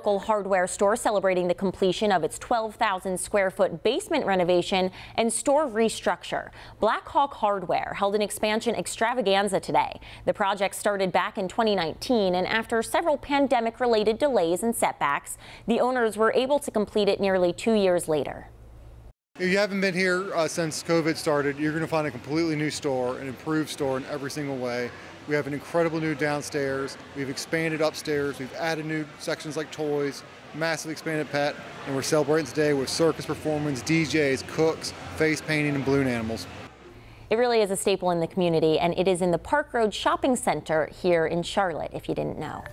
Local hardware store celebrating the completion of its 12,000 square foot basement renovation and store restructure. Blackhawk Hardware held an expansion extravaganza today. The project started back in 2019 and after several pandemic related delays and setbacks, the owners were able to complete it nearly two years later. If you haven't been here uh, since COVID started, you're going to find a completely new store, an improved store in every single way. We have an incredible new downstairs. We've expanded upstairs. We've added new sections like toys, massively expanded pet, and we're celebrating today with circus performance, DJs, cooks, face painting, and balloon animals. It really is a staple in the community, and it is in the Park Road Shopping Center here in Charlotte, if you didn't know.